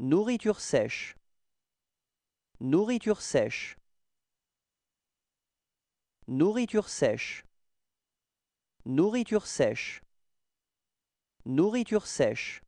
Nourriture sèche. Nourriture sèche. Nourriture sèche. Nourriture sèche. Nourriture sèche.